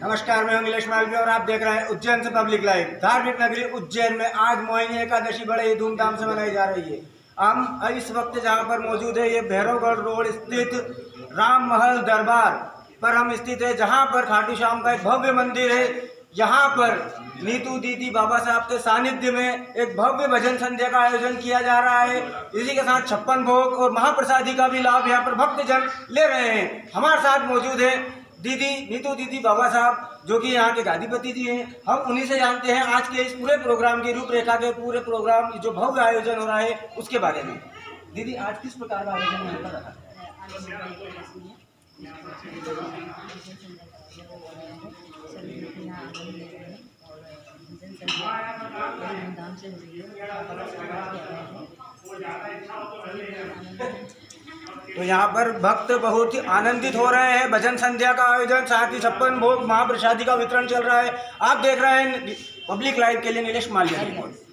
नमस्कार, मैं अंगिलेश मालवीय और आप देख रहे हैं उज्जैन से पब्लिक लाइव। धार्मिक नगरी उज्जैन में आज मोहिनी एकादशी बड़े ही धूमधाम से मनाई जा रही है। हम इस वक्त जहाँ पर मौजूद है, ये भैरवगढ़ रोड स्थित राम महल दरबार पर हम स्थित है, जहाँ पर खाटू श्याम का एक भव्य मंदिर है। यहाँ पर नीतू दीदी बाबा साहब के सानिध्य में एक भव्य भजन संध्या का आयोजन किया जा रहा है। इसी के साथ छप्पन भोग और महाप्रसादी का भी लाभ यहाँ पर भक्तजन ले रहे हैं। हमारे साथ मौजूद है दीदी नीतू दीदी बाबा साहब, जो कि यहाँ के गादीपति जी हैं, हम उन्हीं से जानते हैं आज के इस पूरे प्रोग्राम की रूपरेखा के पूरे प्रोग्राम जो भव्य आयोजन हो रहा है, उसके बारे में। दीदी, आज किस प्रकार का आयोजन यहाँ पर धूमधाम से हो रही है। तो यहाँ पर भक्त बहुत ही आनंदित हो रहे हैं। भजन संध्या का आयोजन, साथ ही छप्पन भोग, महाप्रसादी का वितरण चल रहा है। आप देख रहे हैं पब्लिक लाइव के लिए नीलेश माल्या रिपोर्ट।